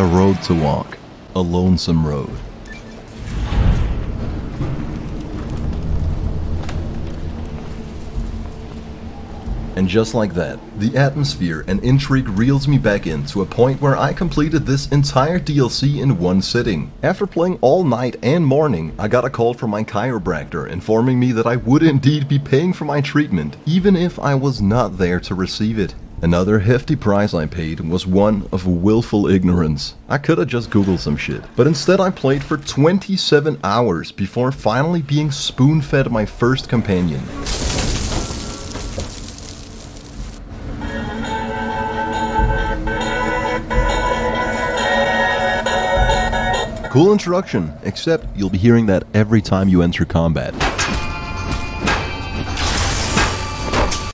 a road to walk, a lonesome road. And just like that, the atmosphere and intrigue reels me back in to a point where I completed this entire DLC in one sitting. After playing all night and morning, I got a call from my chiropractor informing me that I would indeed be paying for my treatment, even if I was not there to receive it. Another hefty price I paid was one of willful ignorance. I could've just googled some shit, but instead I played for 27 hours before finally being spoon-fed my first companion. Cool introduction, except you'll be hearing that every time you enter combat.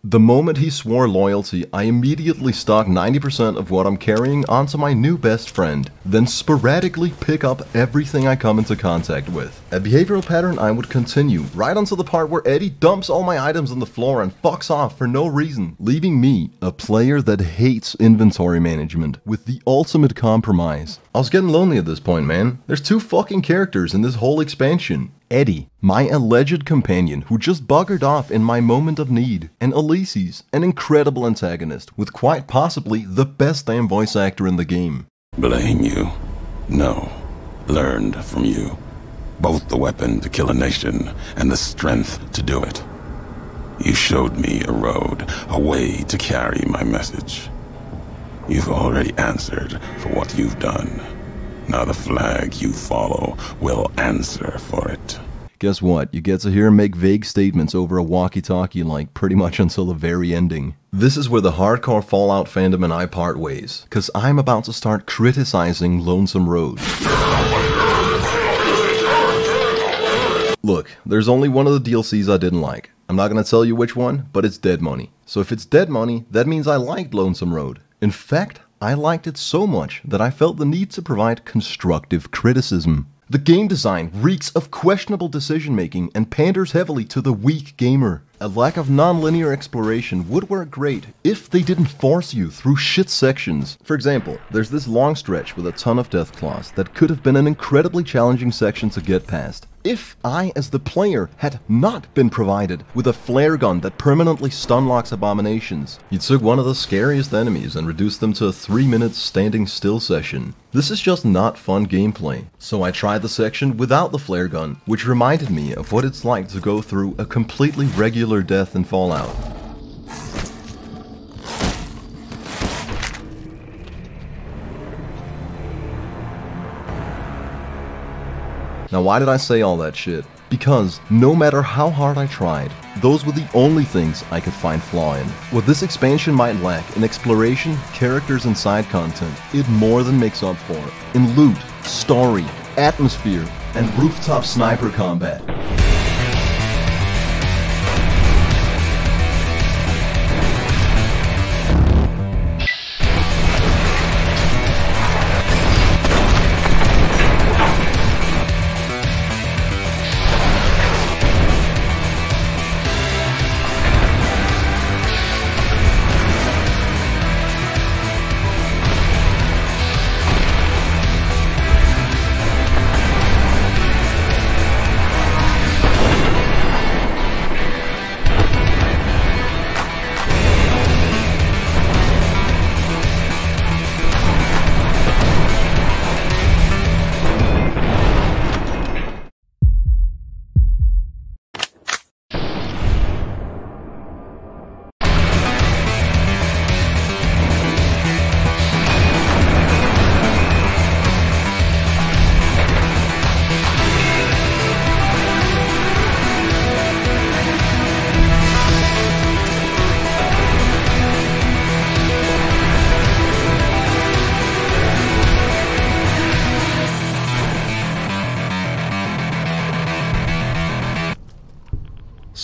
The moment he swore loyalty, I immediately stock 90% of what I'm carrying onto my new best friend, then sporadically pick up everything I come into contact with. A behavioral pattern I would continue, right until the part where Eddie dumps all my items on the floor and fucks off for no reason, leaving me, a player that hates inventory management, with the ultimate compromise. I was getting lonely at this point, man. There's two fucking characters in this whole expansion. Eddie, my alleged companion who just buggered off in my moment of need, and Ulysses, an incredible antagonist with quite possibly the best damn voice actor in the game. Blame you? No. Learned from you. Both the weapon to kill a nation and the strength to do it. You showed me a road, a way to carry my message. You've already answered for what you've done. Now the flag you follow will answer for it. Guess what? You get to hear him make vague statements over a walkie-talkie like pretty much until the very ending. This is where the hardcore Fallout fandom and I part ways, cause I'm about to start criticizing Lonesome Road. Look, there's only one of the DLCs I didn't like. I'm not gonna tell you which one, but it's Dead Money. So if it's Dead Money, that means I liked Lonesome Road. In fact, I liked it so much that I felt the need to provide constructive criticism. The game design reeks of questionable decision making and panders heavily to the weak gamer. A lack of non-linear exploration would work great if they didn't force you through shit sections. For example, there's this long stretch with a ton of death claws that could have been an incredibly challenging section to get past. If I, as the player, had not been provided with a flare gun that permanently stun locks abominations, you'd took one of the scariest enemies and reduced them to a 3 minute standing still session. This is just not fun gameplay. So I tried the section without the flare gun, which reminded me of what it's like to go through a completely regular death in Fallout. Now why did I say all that shit? Because no matter how hard I tried, those were the only things I could find flaw in. What this expansion might lack in exploration, characters, and side content, it more than makes up for in loot, story, atmosphere, and rooftop sniper combat.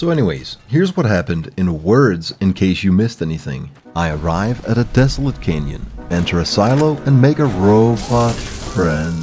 So anyways, here's what happened in words in case you missed anything. I arrive at a desolate canyon, enter a silo and make a robot friend.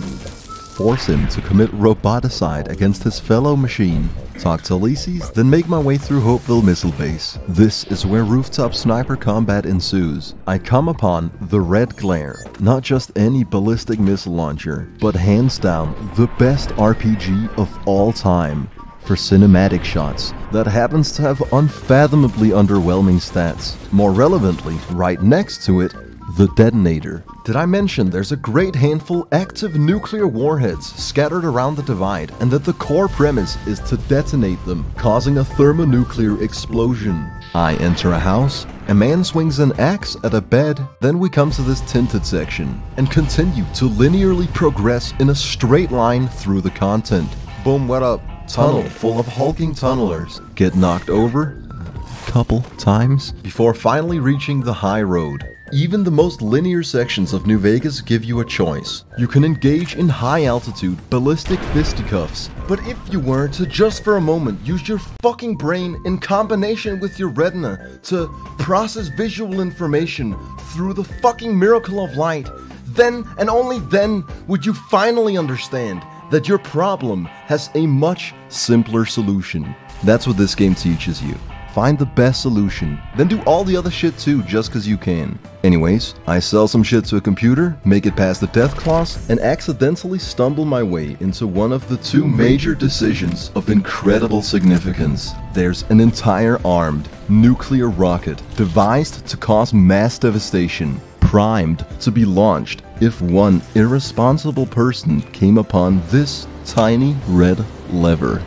Force him to commit roboticide against his fellow machine. talk to Ulysses, then make my way through Hopeville Missile Base. This is where rooftop sniper combat ensues. I come upon the Red Glare, not just any ballistic missile launcher, but hands down the best RPG of all time for cinematic shots that happens to have unfathomably underwhelming stats. More relevantly, right next to it, the detonator. Did I mention there's a great handful active nuclear warheads scattered around the divide and that the core premise is to detonate them, causing a thermonuclear explosion? I enter a house, a man swings an axe at a bed, then we come to this tinted section and continue to linearly progress in a straight line through the content. Boom, what up? Tunnel full of hulking tunnelers. Get knocked over a couple times before finally reaching the high road. Even the most linear sections of New Vegas give you a choice. You can engage in high altitude ballistic fisticuffs, but if you were to just for a moment use your fucking brain in combination with your retina to process visual information through the fucking miracle of light, then and only then would you finally understand that your problem has a much simpler solution. That's what this game teaches you. Find the best solution, then do all the other shit too just cause you can. Anyways, I sell some shit to a computer, make it past the death claws, and accidentally stumble my way into one of the two major decisions of incredible significance. There's an entire armed nuclear rocket devised to cause mass devastation, primed to be launched if one irresponsible person came upon this tiny red lever.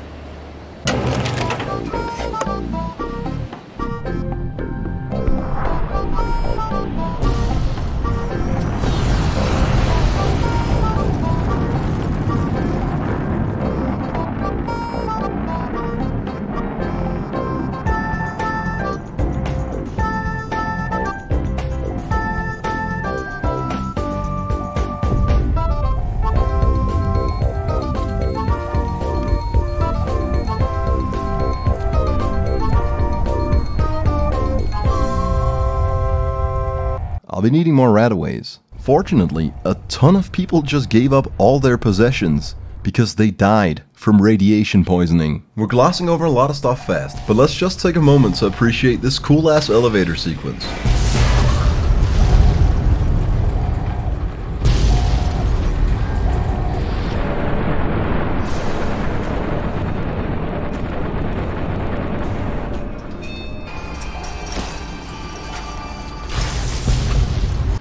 I'll be needing more RadAways. Fortunately, a ton of people just gave up all their possessions because they died from radiation poisoning. We're glossing over a lot of stuff fast, but let's just take a moment to appreciate this cool ass elevator sequence.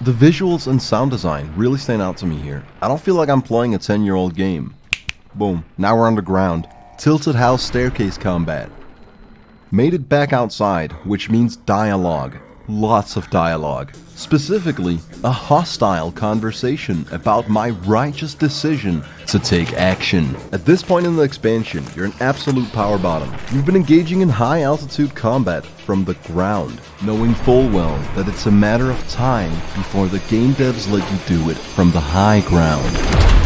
The visuals and sound design really stand out to me here. I don't feel like I'm playing a 10 year old game. Boom, now we're underground. Tilted house staircase combat. Made it back outside, which means dialogue. Lots of dialogue. Specifically, a hostile conversation about my righteous decision to take action. At this point in the expansion, you're an absolute power bottom. You've been engaging in high altitude combat from the ground, knowing full well that it's a matter of time before the game devs let you do it from the high ground.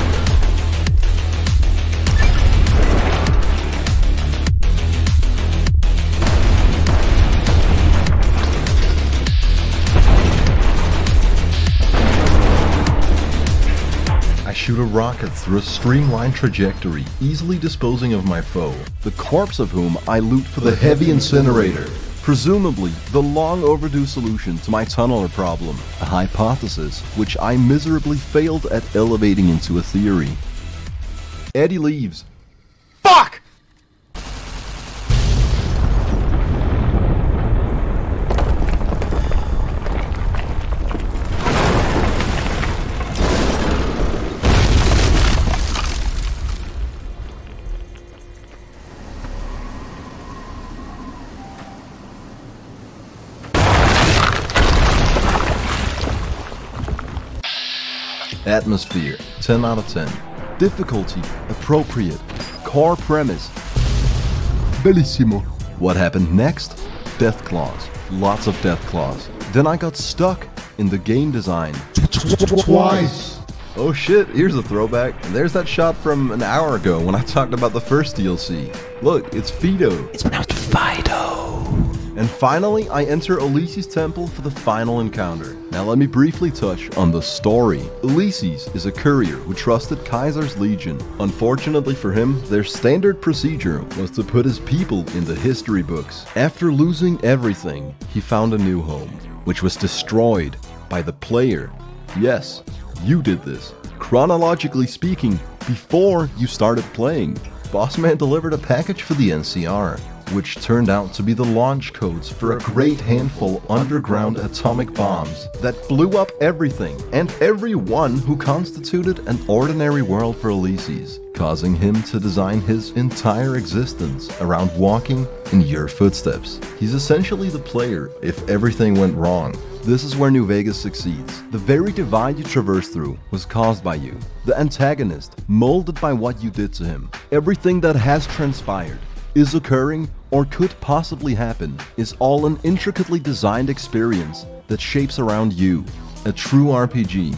Rocket through a streamlined trajectory, easily disposing of my foe, the corpse of whom I loot for the heavy incinerator. Presumably, the long overdue solution to my tunneler problem, a hypothesis which I miserably failed at elevating into a theory. Eddie leaves. Atmosphere, 10 out of 10. Difficulty, appropriate. Core premise, bellissimo. What happened next? Death claws. Lots of death claws. Then I got stuck in the game design. Twice. Oh shit, here's a throwback. There's that shot from an hour ago when I talked about the first DLC. Look, it's Fido. It's pronounced Fido. And finally, I enter Ulysses' temple for the final encounter. Now let me briefly touch on the story. Ulysses is a courier who trusted Caesar's legion. Unfortunately for him, their standard procedure was to put his people in the history books. After losing everything, he found a new home, which was destroyed by the player. Yes, you did this. Chronologically speaking, before you started playing, Bossman delivered a package for the NCR, which turned out to be the launch codes for a great handful underground atomic bombs that blew up everything and everyone who constituted an ordinary world for Ulysses, causing him to design his entire existence around walking in your footsteps. He's essentially the player if everything went wrong. This is where New Vegas succeeds. The very divide you traverse through was caused by you. The antagonist, molded by what you did to him. Everything that has transpired, is occurring, or could possibly happen, is all an intricately designed experience that shapes around you. A true RPG.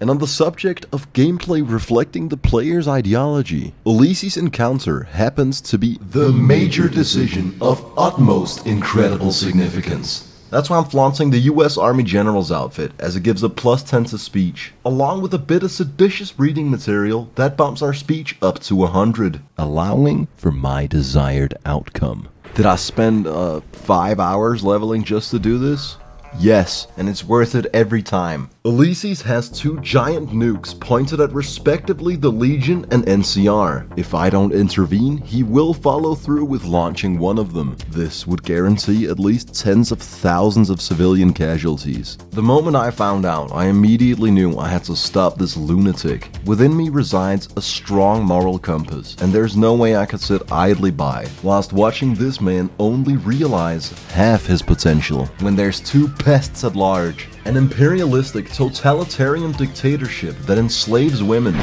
And on the subject of gameplay reflecting the player's ideology, Ulysses' encounter happens to be the major decision of utmost incredible significance. That's why I'm flaunting the US Army General's outfit, as it gives a plus 10 to speech, along with a bit of seditious reading material that bumps our speech up to 100, allowing for my desired outcome. Did I spend uh, 5 hours leveling just to do this? Yes, and it's worth it every time. Ulysses has two giant nukes pointed at respectively the Legion and NCR. If I don't intervene, he will follow through with launching one of them. This would guarantee at least tens of thousands of civilian casualties. The moment I found out, I immediately knew I had to stop this lunatic. Within me resides a strong moral compass, and there's no way I could sit idly by whilst watching this man only realize half his potential when there's two pests at large an imperialistic, totalitarian dictatorship that enslaves women.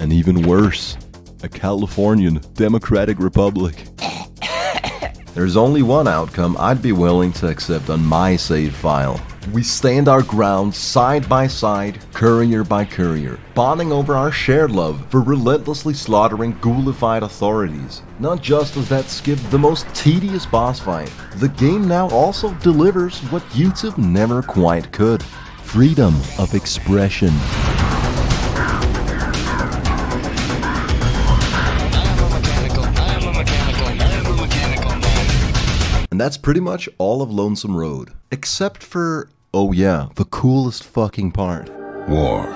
And even worse, a Californian Democratic Republic. There's only one outcome I'd be willing to accept on my save file. We stand our ground side by side, courier by courier, bonding over our shared love for relentlessly slaughtering ghoulified authorities. Not just does that skip the most tedious boss fight, the game now also delivers what YouTube never quite could. Freedom of expression. And that's pretty much all of Lonesome Road. Except for, oh yeah, the coolest fucking part. War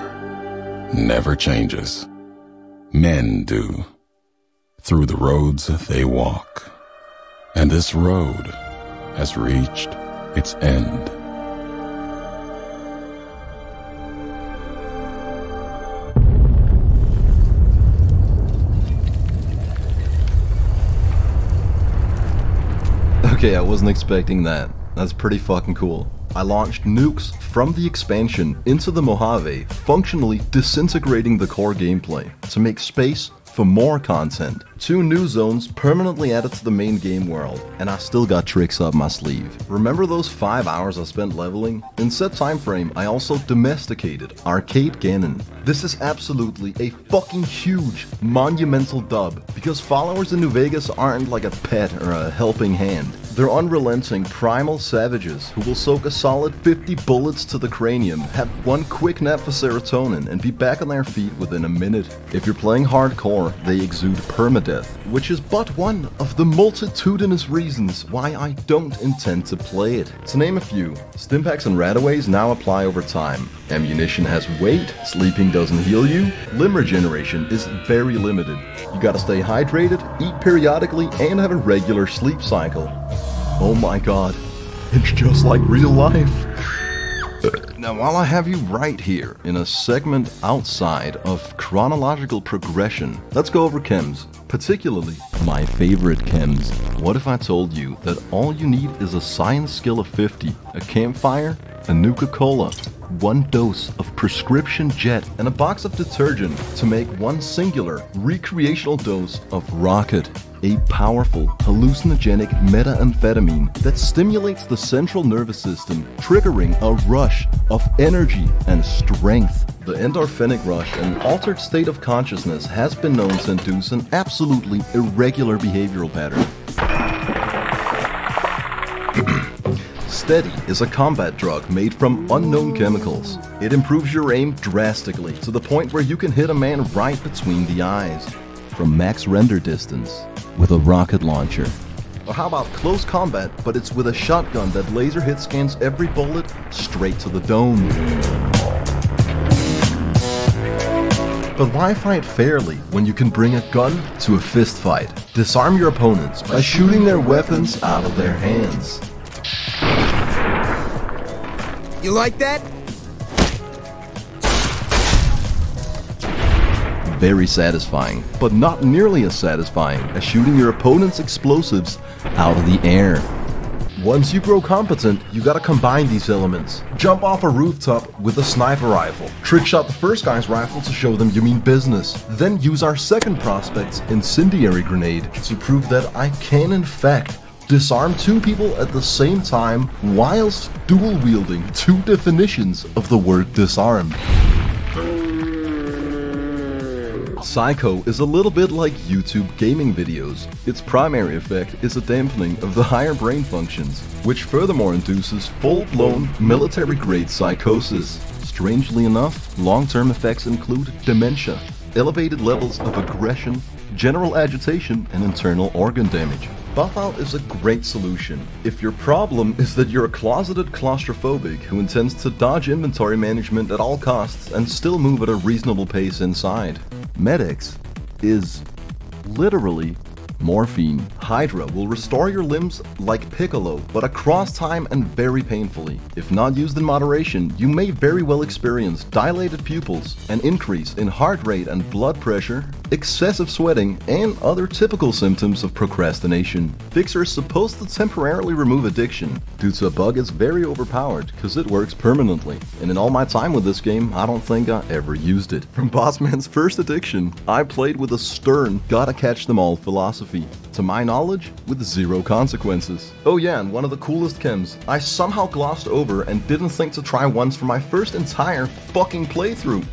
never changes. Men do. Through the roads they walk. And this road has reached its end. Okay, I wasn't expecting that. That's pretty fucking cool. I launched nukes from the expansion into the Mojave, functionally disintegrating the core gameplay to make space for more content. Two new zones permanently added to the main game world, and I still got tricks up my sleeve. Remember those 5 hours I spent leveling? In said time frame, I also domesticated Arcade Gannon. This is absolutely a fucking huge, monumental dub, because followers in New Vegas aren't like a pet or a helping hand. They're unrelenting, primal savages who will soak a solid 50 bullets to the cranium, have one quick nap for serotonin, and be back on their feet within a minute. If you're playing hardcore, they exude permadeath, which is but one of the multitudinous reasons why I don't intend to play it. To name a few, Stimpaks and Radaways now apply over time. Ammunition has weight, sleeping doesn't heal you, limb regeneration is very limited. You gotta stay hydrated, eat periodically, and have a regular sleep cycle. Oh my god, it's just like real life. Now, while I have you right here in a segment outside of chronological progression, let's go over chems, particularly my favorite chems. What if I told you that all you need is a science skill of 50, a campfire, a Nuka-Cola, one dose of prescription jet, and a box of detergent to make one singular recreational dose of rocket? A powerful hallucinogenic methamphetamine that stimulates the central nervous system, triggering a rush of energy and strength. The endorphinic rush, an altered state of consciousness, has been known to induce an absolutely irregular behavioral pattern. Steady is a combat drug made from unknown chemicals. It improves your aim drastically to the point where you can hit a man right between the eyes from max render distance with a rocket launcher. Or how about close combat, but it's with a shotgun that laser hit scans every bullet straight to the dome. But why fight fairly when you can bring a gun to a fist fight? Disarm your opponents by shooting their weapons out of their hands. You like that? Very satisfying, but not nearly as satisfying as shooting your opponent's explosives out of the air. Once you grow competent, you gotta combine these elements. Jump off a rooftop with a sniper rifle. Trick shot the first guy's rifle to show them you mean business. Then use our second prospect's incendiary grenade to prove that I can in fact disarm two people at the same time whilst dual wielding two definitions of the word disarm. Psycho is a little bit like YouTube gaming videos. Its primary effect is a dampening of the higher brain functions, which furthermore induces full-blown military-grade psychosis. Strangely enough, long-term effects include dementia, elevated levels of aggression, general agitation, and internal organ damage. Buff out is a great solution if your problem is that you're a closeted claustrophobic who intends to dodge inventory management at all costs and still move at a reasonable pace inside. Med-X is literally morphine. Hydra will restore your limbs like Piccolo, but across time and very painfully. If not used in moderation, you may very well experience dilated pupils, an increase in heart rate and blood pressure, excessive sweating, and other typical symptoms of procrastination. Fixer is supposed to temporarily remove addiction. Due to a bug, it's very overpowered, because it works permanently. And in all my time with this game, I don't think I ever used it. From Bossman's first addiction, I played with a stern, gotta catch them all philosophy. To my knowledge, with zero consequences. Oh yeah, and one of the coolest chems, I somehow glossed over and didn't think to try once for my first entire fucking playthrough.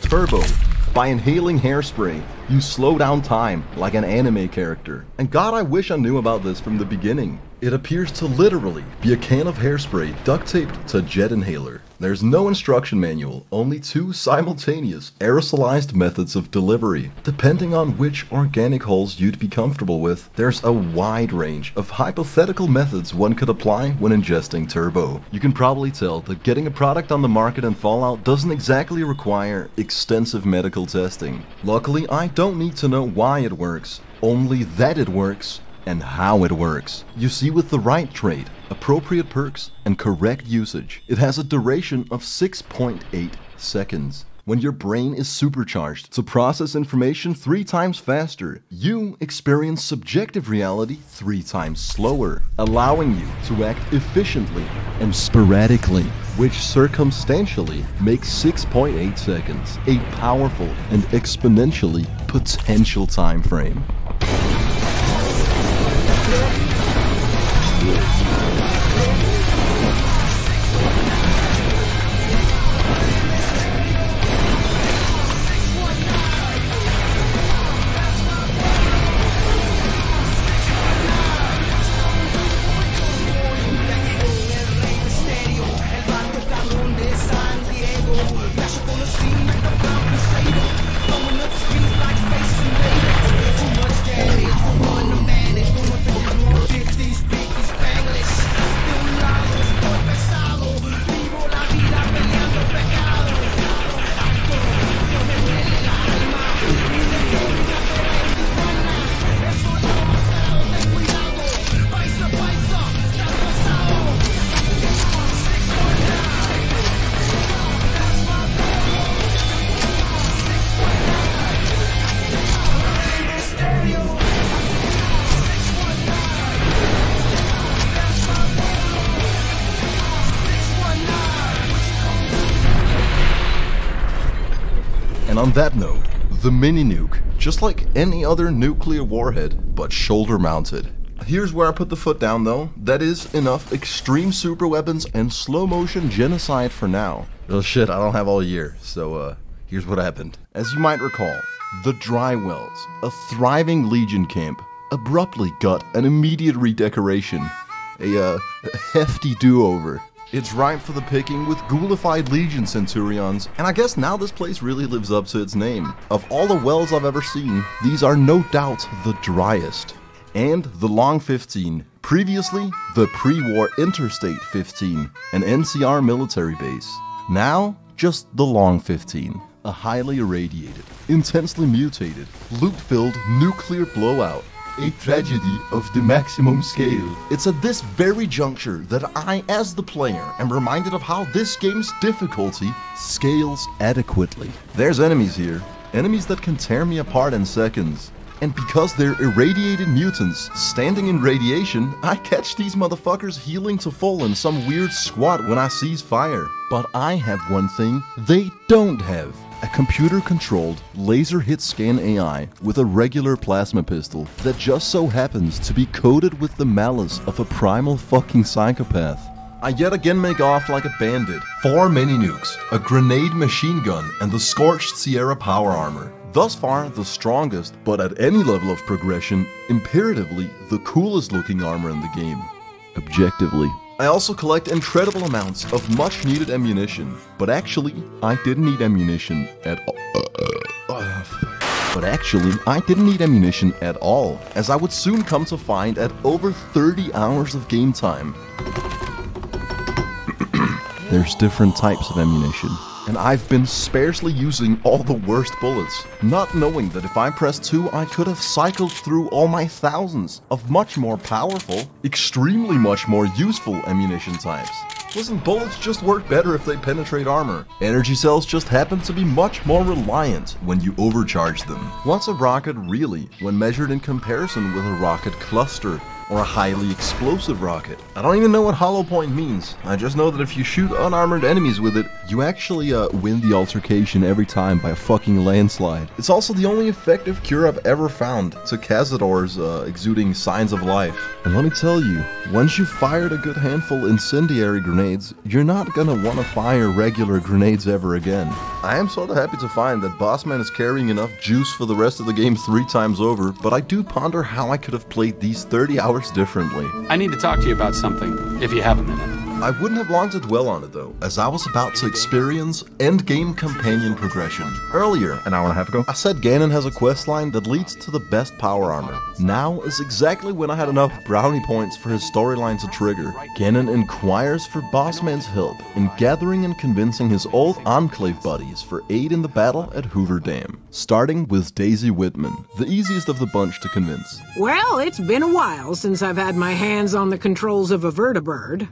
Turbo. By inhaling hairspray, you slow down time like an anime character. And god I wish I knew about this from the beginning. It appears to literally be a can of hairspray duct taped to jet inhaler. There's no instruction manual, only two simultaneous aerosolized methods of delivery. Depending on which organic holes you'd be comfortable with, there's a wide range of hypothetical methods one could apply when ingesting turbo. You can probably tell that getting a product on the market in Fallout doesn't exactly require extensive medical testing. Luckily, I don't need to know why it works, only that it works and how it works. You see, with the right trade, appropriate perks, and correct usage, it has a duration of 6.8 seconds. When your brain is supercharged to process information three times faster, you experience subjective reality three times slower, allowing you to act efficiently and sporadically, which circumstantially makes 6.8 seconds a powerful and exponentially potential time frame. And on that note, the mini nuke just like any other nuclear warhead, but shoulder mounted. Here's where I put the foot down though. That is enough extreme super weapons and slow motion genocide for now. Oh shit, I don't have all year, so uh, here's what happened. As you might recall, the Dry Wells, a thriving Legion camp, abruptly got an immediate redecoration. A, uh, hefty do-over. It's ripe for the picking with ghoulified Legion Centurions, and I guess now this place really lives up to its name. Of all the wells I've ever seen, these are no doubt the driest. And the Long 15, previously the pre-war Interstate 15, an NCR military base. Now, just the Long 15, a highly irradiated, intensely mutated, loot-filled nuclear blowout a tragedy of the maximum scale. It's at this very juncture that I, as the player, am reminded of how this game's difficulty scales adequately. There's enemies here, enemies that can tear me apart in seconds. And because they're irradiated mutants standing in radiation, I catch these motherfuckers healing to full in some weird squat when I seize fire. But I have one thing they don't have a computer controlled laser hit scan AI with a regular plasma pistol that just so happens to be coated with the malice of a primal fucking psychopath. I yet again make off like a bandit. Four mini nukes, a grenade machine gun, and the Scorched Sierra power armor. Thus far, the strongest, but at any level of progression, imperatively the coolest looking armor in the game. Objectively. I also collect incredible amounts of much needed ammunition, but actually, I didn't need ammunition at all. Uh, uh, uh, but actually, I didn't need ammunition at all, as I would soon come to find at over 30 hours of game time. There's different types of ammunition, and I've been sparsely using all the worst bullets, not knowing that if I pressed 2 I could have cycled through all my thousands of much more powerful, extremely much more useful ammunition types. Listen, bullets just work better if they penetrate armor. Energy cells just happen to be much more reliant when you overcharge them. What's a rocket really when measured in comparison with a rocket cluster? Or a highly explosive rocket. I don't even know what hollow point means. I just know that if you shoot unarmored enemies with it, you actually uh, win the altercation every time by a fucking landslide. It's also the only effective cure I've ever found to Cazadors uh, exuding signs of life. And let me tell you, once you've fired a good handful incendiary grenades, you're not gonna want to fire regular grenades ever again. I am sort of happy to find that Bossman is carrying enough juice for the rest of the game three times over, but I do ponder how I could have played these 30 hours differently. I need to talk to you about something, if you have a minute. I wouldn't have long to dwell on it though, as I was about to experience endgame companion progression. Earlier, an hour and a half ago, I said Gannon has a quest line that leads to the best power armor. Now is exactly when I had enough brownie points for his storyline to trigger. Gannon inquires for Bossman's help in gathering and convincing his old Enclave buddies for aid in the battle at Hoover Dam, starting with Daisy Whitman, the easiest of the bunch to convince. Well, it's been a while since I've had my hands on the controls of a vertibird.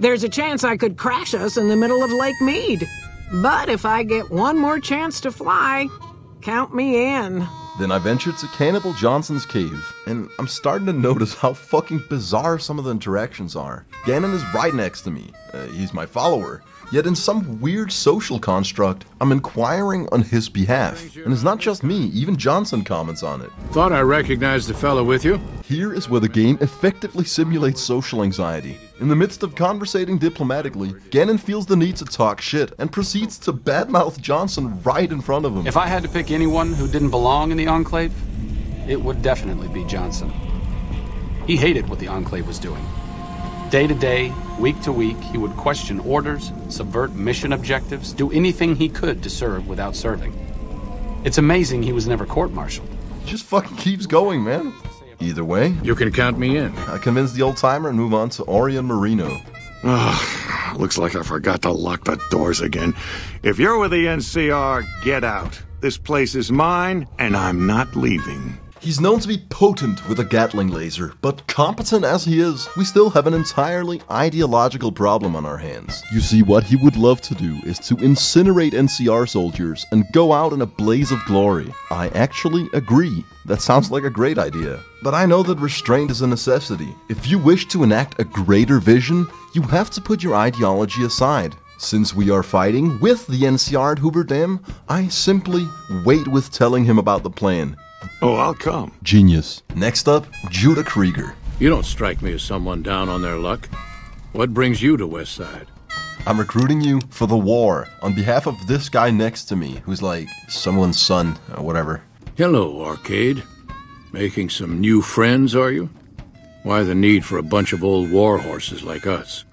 There's a chance I could crash us in the middle of Lake Mead. But if I get one more chance to fly, count me in. Then I ventured to Cannibal Johnson's cave, and I'm starting to notice how fucking bizarre some of the interactions are. Gannon is right next to me. Uh, he's my follower. Yet in some weird social construct, I'm inquiring on his behalf. And it's not just me, even Johnson comments on it. Thought I recognized the fellow with you. Here is where the game effectively simulates social anxiety. In the midst of conversating diplomatically, Gannon feels the need to talk shit and proceeds to badmouth Johnson right in front of him. If I had to pick anyone who didn't belong in the Enclave, it would definitely be Johnson. He hated what the Enclave was doing. Day to day, week to week, he would question orders, subvert mission objectives, do anything he could to serve without serving. It's amazing he was never court martialed. Just fucking keeps going, man. Either way, You can count me in. I convince the old timer and move on to Orion Moreno. Ugh, looks like I forgot to lock the doors again. If you're with the NCR, get out. This place is mine, and I'm not leaving. He's known to be potent with a Gatling laser, but competent as he is, we still have an entirely ideological problem on our hands. You see, what he would love to do is to incinerate NCR soldiers and go out in a blaze of glory. I actually agree. That sounds like a great idea. But I know that restraint is a necessity. If you wish to enact a greater vision, you have to put your ideology aside. Since we are fighting with the NCR at Hoover Dam, I simply wait with telling him about the plan. Oh, I'll come. Genius. Next up, Judah Kreger. You don't strike me as someone down on their luck. What brings you to West Side? I'm recruiting you for the war on behalf of this guy next to me, who's like someone's son or whatever. Hello, Arcade. Making some new friends, are you? Why the need for a bunch of old war horses like us?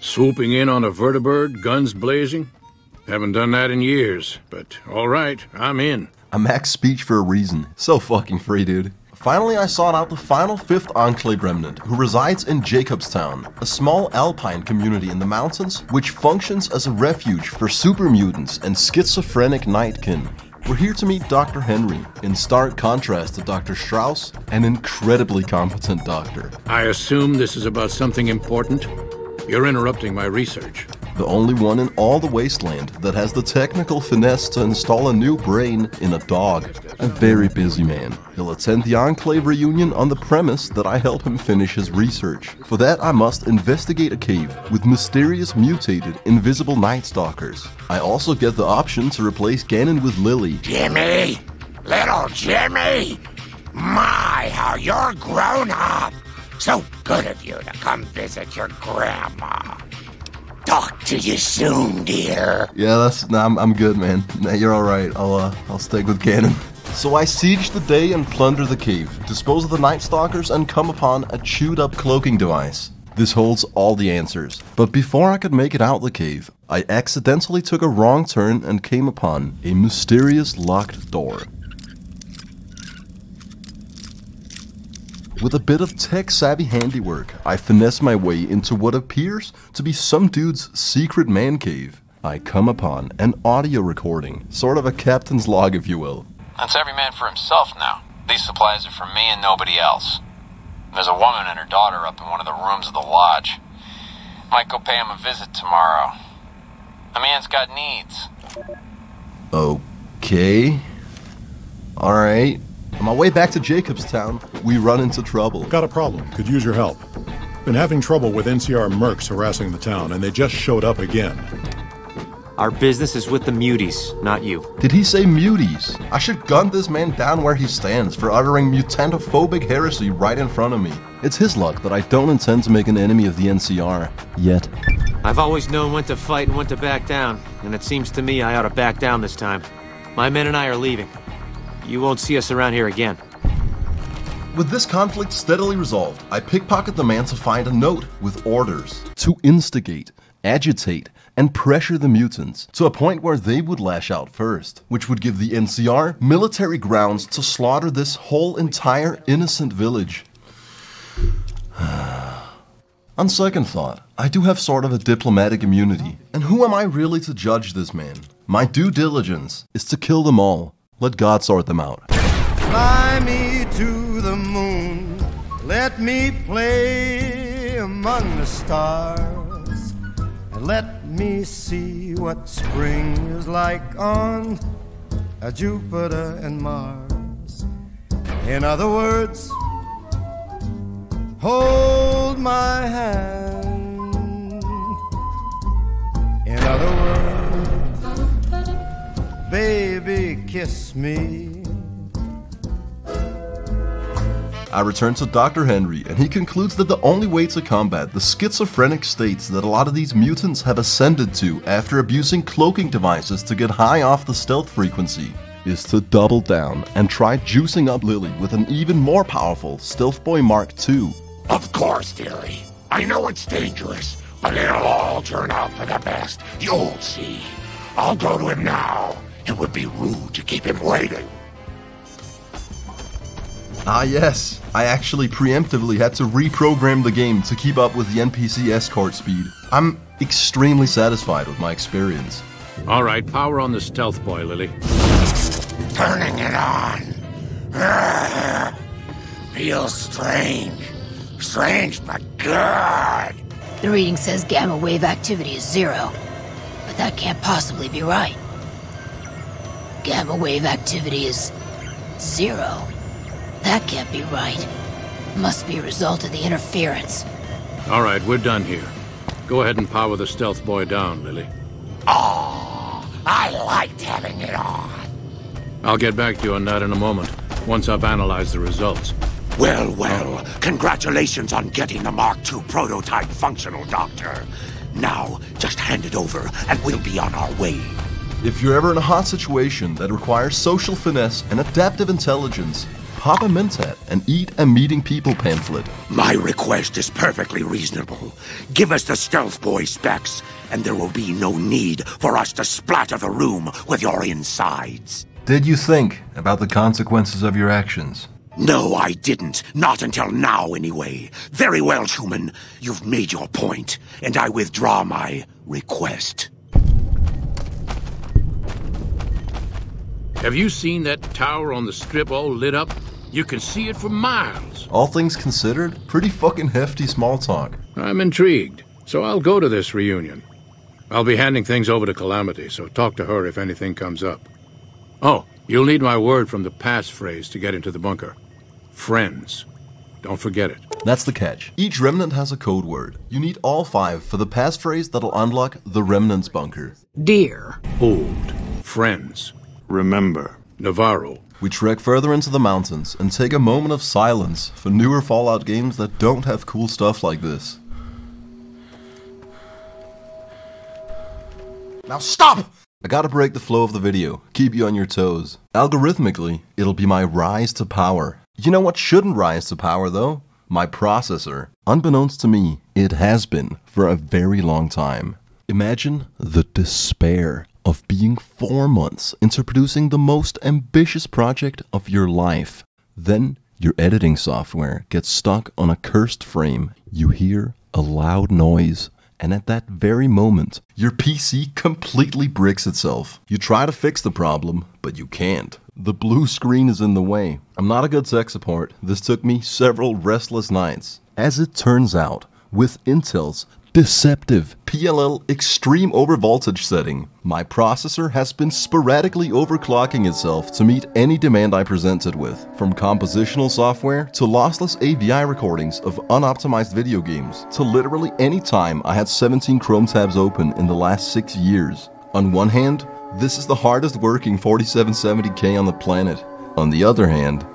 Swooping in on a vertibird, guns blazing? Haven't done that in years, but all right, I'm in. A max speech for a reason. So fucking free, dude. Finally, I sought out the final fifth Enclave remnant, who resides in Jacobstown, a small alpine community in the mountains which functions as a refuge for super mutants and schizophrenic nightkin. We're here to meet Dr. Henry, in stark contrast to Dr. Strauss, an incredibly competent doctor. I assume this is about something important? You're interrupting my research. The only one in all the wasteland that has the technical finesse to install a new brain in a dog. A very busy man. He'll attend the Enclave reunion on the premise that I help him finish his research. For that, I must investigate a cave with mysterious mutated invisible Night Stalkers. I also get the option to replace Gannon with Lily. Jimmy! Little Jimmy! My, how you're grown up! So good of you to come visit your grandma. Talk to you soon, dear. Yeah, that's nah, I'm, I'm good, man. Nah, you're all right. I'll uh, I'll stick with Gannon. So I siege the day and plunder the cave, dispose of the Night Stalkers, and come upon a chewed-up cloaking device. This holds all the answers. But before I could make it out the cave, I accidentally took a wrong turn and came upon a mysterious locked door. With a bit of tech-savvy handiwork, I finesse my way into what appears to be some dude's secret man cave. I come upon an audio recording, sort of a captain's log if you will. That's every man for himself now. These supplies are for me and nobody else. There's a woman and her daughter up in one of the rooms of the lodge. Might go pay him a visit tomorrow. The man's got needs. Okay. Alright. On my way back to Jacobstown, we run into trouble. Got a problem. Could use your help. Been having trouble with NCR mercs harassing the town, and they just showed up again. Our business is with the muties, not you. Did he say muties? I should gun this man down where he stands for uttering mutantophobic heresy right in front of me. It's his luck that I don't intend to make an enemy of the NCR. Yet. I've always known when to fight and when to back down, and it seems to me I ought to back down this time. My men and I are leaving. You won't see us around here again. With this conflict steadily resolved, I pickpocket the man to find a note with orders to instigate, agitate, and pressure the mutants to a point where they would lash out first, which would give the NCR military grounds to slaughter this whole entire innocent village. On second thought, I do have sort of a diplomatic immunity, and who am I really to judge this man? My due diligence is to kill them all. Let God sort them out. Fly me to the moon, let me play among the stars, and let me see what spring is like on Jupiter and Mars. In other words, hold my hand. In other words, kiss me. I return to Dr. Henry, and he concludes that the only way to combat the schizophrenic states that a lot of these mutants have ascended to after abusing cloaking devices to get high off the stealth frequency is to double down and try juicing up Lily with an even more powerful Stealth Boy Mark II. Of course, dearie. I know it's dangerous, but it'll all turn out for the best. You'll see. I'll go to him now. It would be rude to keep him waiting. Ah, yes, I actually preemptively had to reprogram the game to keep up with the NPC escort speed. I'm extremely satisfied with my experience. All right, power on the stealth boy, Lily. Turning it on. Feels strange. Strange but good. The reading says gamma wave activity is zero, but that can't possibly be right. Gamma wave activity is zero. That can't be right. Must be a result of the interference. All right, we're done here. Go ahead and power the stealth boy down, Lily. Oh, I liked having it on. I'll get back to you on that in a moment, once I've analyzed the results. Well, well, congratulations on getting the Mark II prototype functional, Doctor. Now, just hand it over, and we'll be on our way. If you're ever in a hot situation that requires social finesse and adaptive intelligence, pop a Mentat and eat a meeting people pamphlet. My request is perfectly reasonable. Give us the Stealth Boy specs, and there will be no need for us to splatter the room with your insides. Did you think about the consequences of your actions? No, I didn't. Not until now, anyway. Very well, human. You've made your point, and I withdraw my request. Have you seen that tower on the strip all lit up? You can see it for miles. All things considered, pretty fucking hefty small talk. I'm intrigued, so I'll go to this reunion. I'll be handing things over to Calamity, so talk to her if anything comes up. Oh, you'll need my word from the passphrase to get into the bunker. Friends. Don't forget it. That's the catch. Each remnant has a code word. You need all five for the passphrase that'll unlock the remnant's bunker. Dear. Old. Friends. Remember. Navarro. We trek further into the mountains and take a moment of silence for newer Fallout games that don't have cool stuff like this. Now stop! I gotta break the flow of the video, keep you on your toes. Algorithmically, it'll be my rise to power. You know what shouldn't rise to power though? My processor. Unbeknownst to me, it has been for a very long time. Imagine the despair of being four months into producing the most ambitious project of your life. Then your editing software gets stuck on a cursed frame. You hear a loud noise and at that very moment, your PC completely bricks itself. You try to fix the problem, but you can't. The blue screen is in the way. I'm not a good tech support. This took me several restless nights. As it turns out, with Intel's deceptive PLL extreme overvoltage setting, my processor has been sporadically overclocking itself to meet any demand I present it with, from compositional software to lossless AVI recordings of unoptimized video games, to literally any time I had 17 Chrome tabs open in the last 6 years. On one hand, this is the hardest working 4770K on the planet. On the other hand,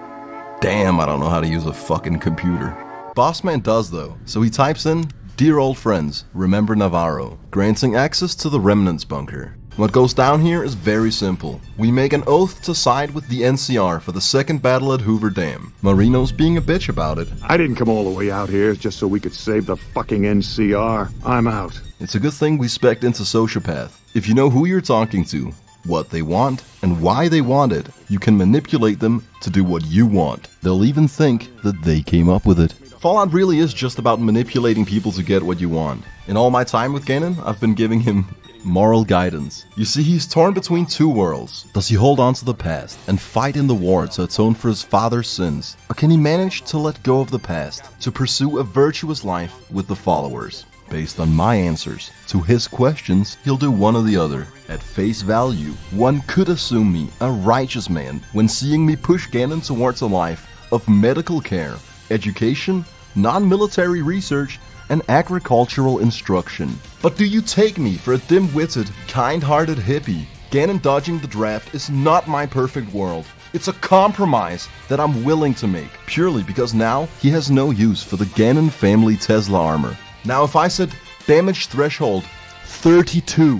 damn, I don't know how to use a fucking computer. Bossman does though, so he types in Dear old friends, remember Navarro, granting access to the Remnants bunker. What goes down here is very simple. We make an oath to side with the NCR for the second battle at Hoover Dam. Moreno's being a bitch about it. I didn't come all the way out here just so we could save the fucking NCR. I'm out. It's a good thing we spec into Sociopath. If you know who you're talking to, what they want, and why they want it, you can manipulate them to do what you want. They'll even think that they came up with it. Fallout really is just about manipulating people to get what you want. In all my time with Gannon, I've been giving him moral guidance. You see, he's torn between two worlds. Does he hold on to the past and fight in the war to atone for his father's sins? Or can he manage to let go of the past to pursue a virtuous life with the followers? Based on my answers to his questions, he'll do one or the other. At face value, one could assume me a righteous man when seeing me push Gannon towards a life of medical care, education, non military research, and agricultural instruction. But do you take me for a dim witted, kind hearted hippie? Gannon dodging the draft is not my perfect world. It's a compromise that I'm willing to make, purely because now he has no use for the Gannon family Tesla armor. Now, if I said damage threshold 32,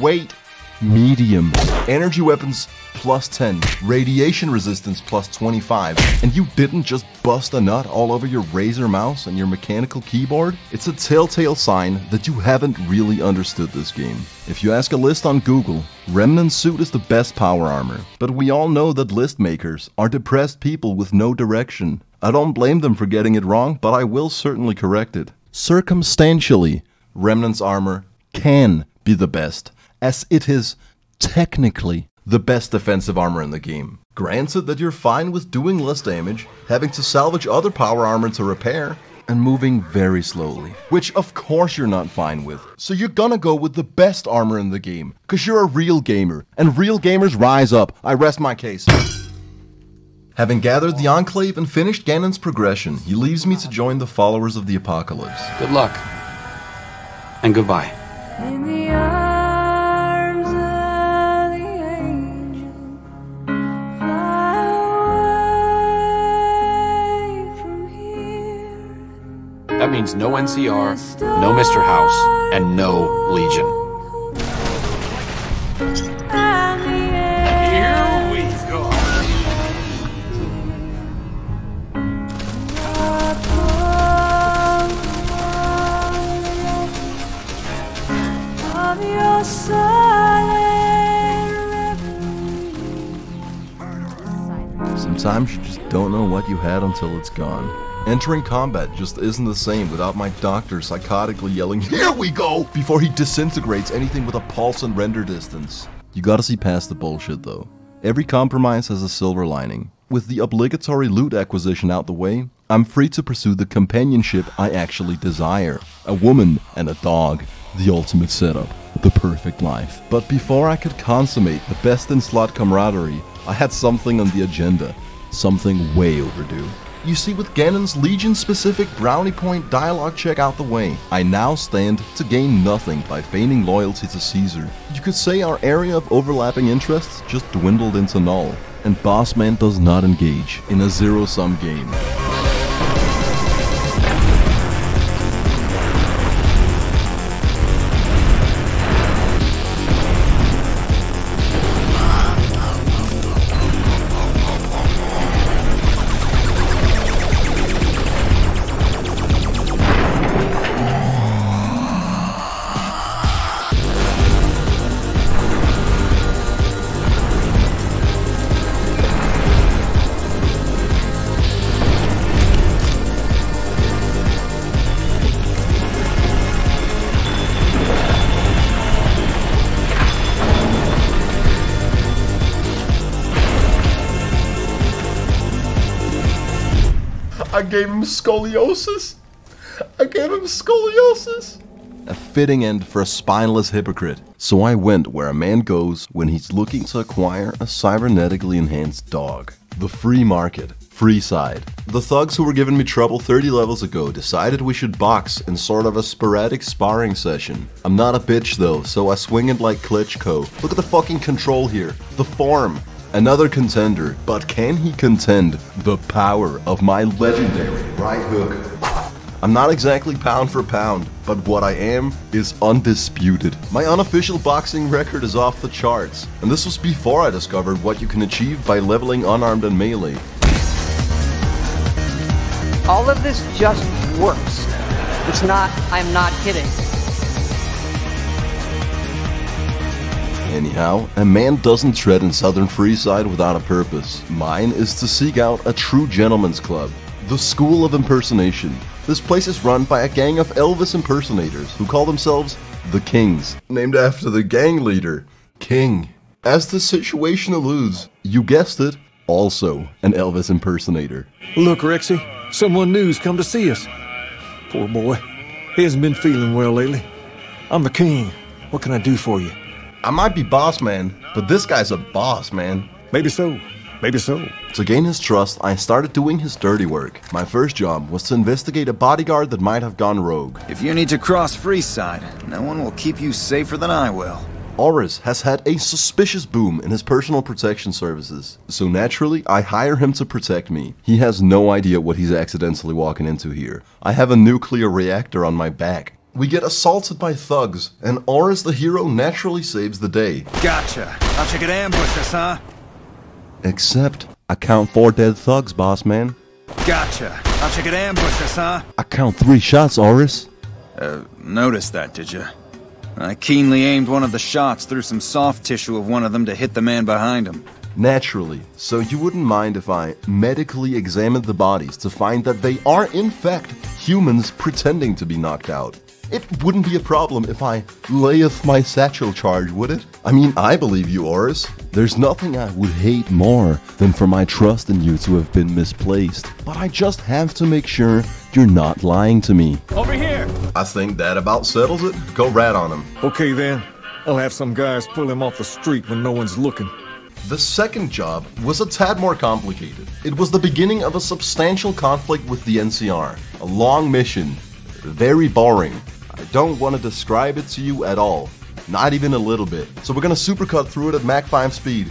weight medium, energy weapons plus 10, radiation resistance plus 25, and you didn't just bust a nut all over your Razer mouse and your mechanical keyboard, it's a telltale sign that you haven't really understood this game. If you ask a list on Google, Remnant Suit is the best power armor, but we all know that list makers are depressed people with no direction. I don't blame them for getting it wrong, but I will certainly correct it. Circumstantially, Remnant's armor can be the best, as it is technically the best defensive armor in the game. Granted that you're fine with doing less damage, having to salvage other power armor to repair, and moving very slowly. Which of course you're not fine with. So you're gonna go with the best armor in the game, cause you're a real gamer, and real gamers rise up. I rest my case. Having gathered the Enclave and finished Gannon's progression, he leaves me to join the followers of the Apocalypse. Good luck. And goodbye. That means no NCR, no Mr. House, and no Legion. Sometimes you just don't know what you had until it's gone. Entering combat just isn't the same without my doctor psychotically yelling, Here we go! before he disintegrates anything with a pulse and render distance. You gotta see past the bullshit though. Every compromise has a silver lining. With the obligatory loot acquisition out the way, I'm free to pursue the companionship I actually desire. A woman and a dog. The ultimate setup. The perfect life. But before I could consummate the best in slot camaraderie, I had something on the agenda. Something way overdue. You see, with Gannon's Legion specific brownie point dialogue check out the way, I now stand to gain nothing by feigning loyalty to Caesar. You could say our area of overlapping interests just dwindled into null, and Bossman does not engage in a zero sum game. I gave him scoliosis. I gave him scoliosis. A fitting end for a spineless hypocrite. So I went where a man goes when he's looking to acquire a cybernetically enhanced dog. The free market. Freeside. The thugs who were giving me trouble 30 levels ago decided we should box in sort of a sporadic sparring session. I'm not a bitch though, so I swing it like Klitschko. Look at the fucking control here. The form. Another contender, but can he contend the power of my legendary right hook? I'm not exactly pound for pound, but what I am is undisputed. My unofficial boxing record is off the charts, and this was before I discovered what you can achieve by leveling unarmed and melee. All of this just works. It's not, I'm not kidding. Anyhow, a man doesn't tread in Southern Freeside without a purpose. Mine is to seek out a true gentleman's club, the School of Impersonation. This place is run by a gang of Elvis impersonators who call themselves the Kings, named after the gang leader, King. As the situation alludes, you guessed it, also an Elvis impersonator. Look, Rexy, someone new's come to see us. Poor boy. He hasn't been feeling well lately. I'm the king. What can I do for you? I might be boss man, but this guy's a boss, man. Maybe so. Maybe so. To gain his trust, I started doing his dirty work. My first job was to investigate a bodyguard that might have gone rogue. If you need to cross Freeside, no one will keep you safer than I will. Orris has had a suspicious boom in his personal protection services, so naturally I hire him to protect me. He has no idea what he's accidentally walking into here. I have a nuclear reactor on my back. We get assaulted by thugs, and Orris the hero naturally saves the day. Gotcha. Thought you could ambush us, huh? Except, I count four dead thugs, boss man. Gotcha. Thought you could ambush us, huh? I count three shots, Orris. Uh, noticed that, did you? I keenly aimed one of the shots through some soft tissue of one of them to hit the man behind him. Naturally, so you wouldn't mind if I medically examined the bodies to find that they are in fact humans pretending to be knocked out. It wouldn't be a problem if I layeth my satchel charge, would it? I mean, I believe you, Orris. There's nothing I would hate more than for my trust in you to have been misplaced. But I just have to make sure you're not lying to me. Over here! I think that about settles it. Go rat on him. Okay then. I'll have some guys pull him off the street when no one's looking. The second job was a tad more complicated. It was the beginning of a substantial conflict with the NCR. A long mission. Very boring. I don't want to describe it to you at all. Not even a little bit. So we're gonna supercut through it at Mach 5 speed.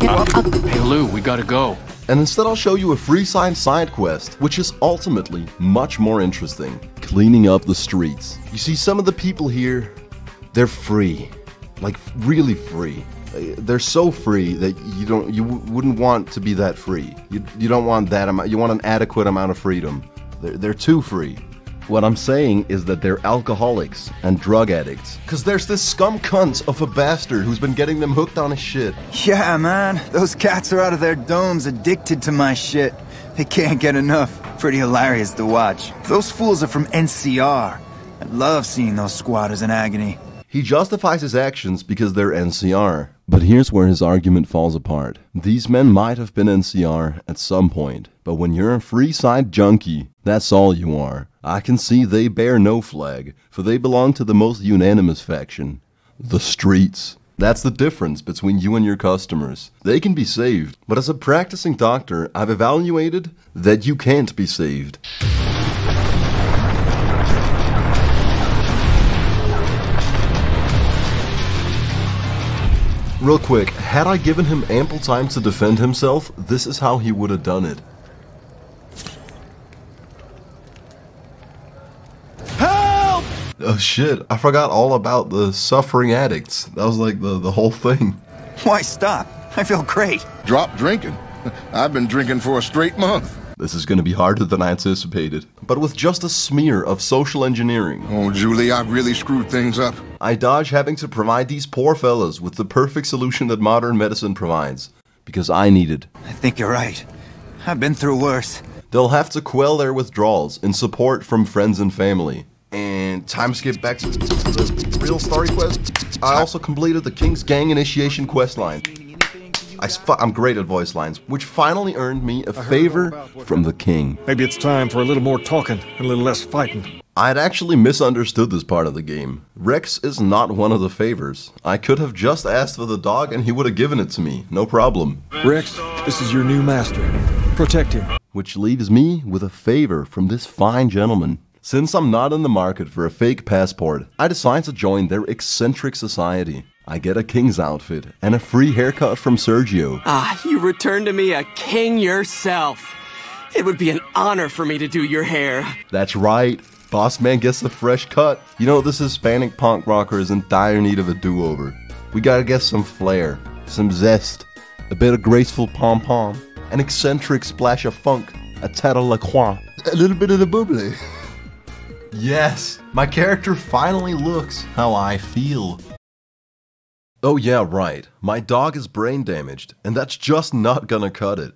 hey Lou, we gotta go. and instead I'll show you a Freeside side quest, which is ultimately much more interesting. Cleaning up the streets. You see, some of the people here, they're free. Like, really free. Uh, They're so free that you don't, you wouldn't want to be that free. You, you don't want that amount, you want an adequate amount of freedom. They're, they're too free. What I'm saying is that they're alcoholics and drug addicts. Cause there's this scum cunt of a bastard who's been getting them hooked on his shit. Yeah, man. Those cats are out of their domes addicted to my shit. They can't get enough. Pretty hilarious to watch. Those fools are from NCR. I love seeing those squatters in agony. He justifies his actions because they're NCR. But here's where his argument falls apart. These men might have been NCR at some point, but when you're a Freeside junkie, that's all you are. I can see they bear no flag, for they belong to the most unanimous faction the streets. That's the difference between you and your customers. They can be saved, but as a practicing doctor, I've evaluated that you can't be saved. Real quick, had I given him ample time to defend himself, this is how he would have done it. Help! Oh shit, I forgot all about the suffering addicts. That was like the, the whole thing. Why stop? I feel great. Drop drinking. I've been drinking for a straight month. This is gonna be harder than I anticipated, but with just a smear of social engineering. Oh, Julie, I've really screwed things up. I dodge having to provide these poor fellas with the perfect solution that modern medicine provides, because I need it. I think you're right. I've been through worse. They'll have to quell their withdrawals in support from friends and family. And time skip back to, to the real story quest. I also completed the King's Gang initiation quest line. I am great at voice lines, which finally earned me a favor from the king. Maybe it's time for a little more talking and a little less fighting. I had actually misunderstood this part of the game. Rex is not one of the favors. I could have just asked for the dog and he would have given it to me, no problem. Rex, this is your new master. Protect him. Which leaves me with a favor from this fine gentleman. Since I'm not in the market for a fake passport, I decide to join their eccentric society. I get a king's outfit and a free haircut from Sergio. Ah, you return to me a king yourself. It would be an honor for me to do your hair. That's right. Boss man gets a fresh cut. You know, this Hispanic punk rocker is in dire need of a do over. We gotta get some flair, some zest, a bit of graceful pom pom, an eccentric splash of funk, a tad of la croix, a little bit of the bubbly. yes, my character finally looks how I feel. Oh, yeah, right. My dog is brain damaged, and that's just not gonna cut it.